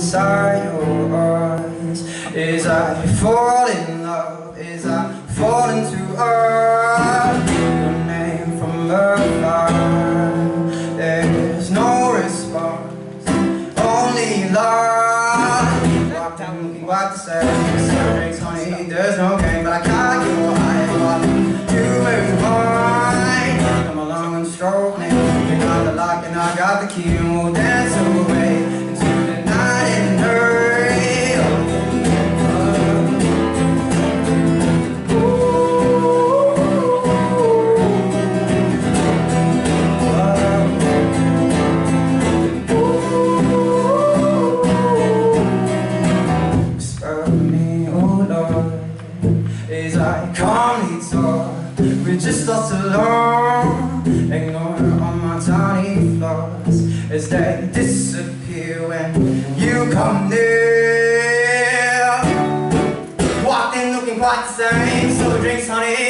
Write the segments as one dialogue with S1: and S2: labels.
S1: inside your eyes As I fall in love, as I fall into earth? Your name from afar There's no response, only love. Looking what to say. Drinks, honey, there's no game But I caught your eye, you were mine Come along and stroke me. You got the lock and I got the key As I calmly talk We're just us alone Ignore all my tiny flaws. As they disappear when you come near. Walked in looking quite the same. So drinks, honey,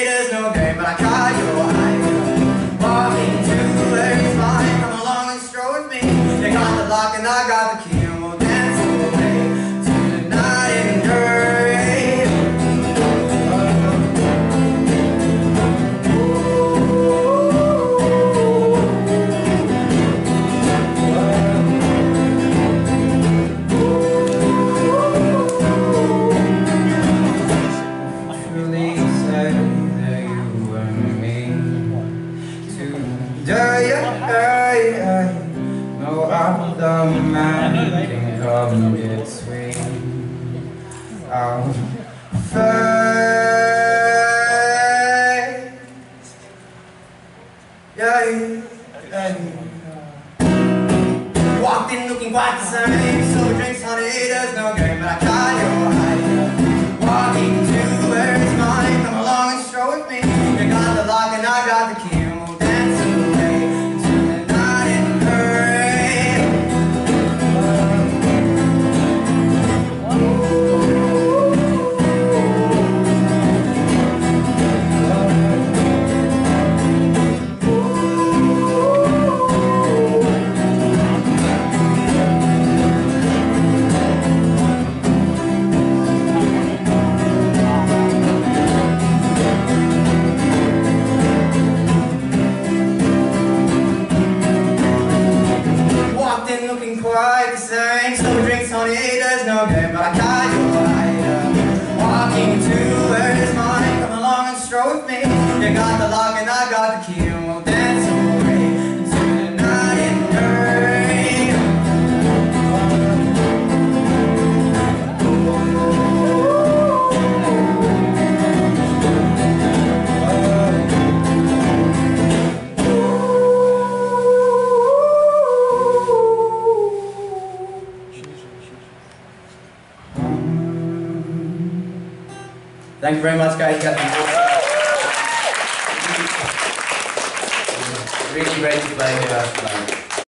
S1: Man can come between our faith. Yeah, yeah. Walked in looking quite the same, so drinks, honey, there's no game, but I caught your eye. Walking to where it's mine, come along and stroll with me. You got the lock and I got the key. Thank you very much, guys. You Really great to play here last night.